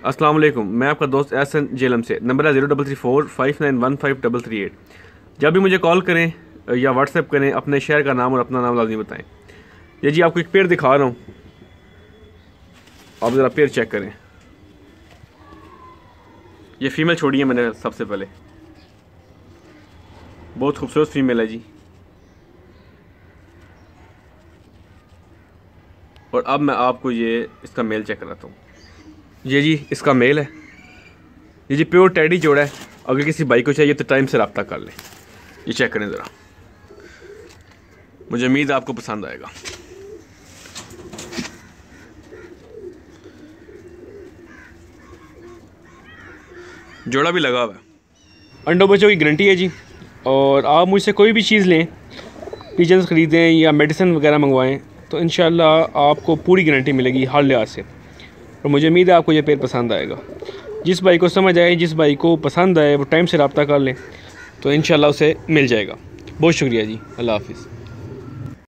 अस्सलाम वालेकुम, मैं आपका दोस्त एहसन जेलम से, नंबर है zero double three four five nine one five double three eight. जब भी मुझे कॉल करें या व्हाट्सएप करें, अपने शहर का नाम और अपना नाम लाजमी बताएँ। ये जी, आपको एक पेड़ दिखा रहा हूँ। आप ज़रा पेड़ चेक करें। ये फ़ीमेल छोड़ी है मैंने सबसे पहले। बहुत खूबसूरत फीमेल है जी। और अब मैं आपको ये, इसका मेल चेक कराता हूँ। ये जी, इसका मेल है। ये जी प्योर टैडी जोड़ा है। अगर किसी बाइक को चाहिए तो टाइम से रब्ता कर लें। ये चेक करें ज़रा। मुझे उम्मीद आपको पसंद आएगा। जोड़ा भी लगा हुआ है। अंडों बच्चों की गारंटी है जी। और आप मुझसे कोई भी चीज़ लें पिजन्स ख़रीदें या मेडिसिन वगैरह मंगवाएँ तो इन आपको पूरी गारंटी मिलेगी हर लिहाज से। और मुझे उम्मीद है आपको ये पेड़ पसंद आएगा। जिस भाई को समझ आए, जिस भाई को पसंद आए, वो टाइम से रबता कर लें तो इन उसे मिल जाएगा। बहुत शुक्रिया जी। अल्लाह हाफिज़।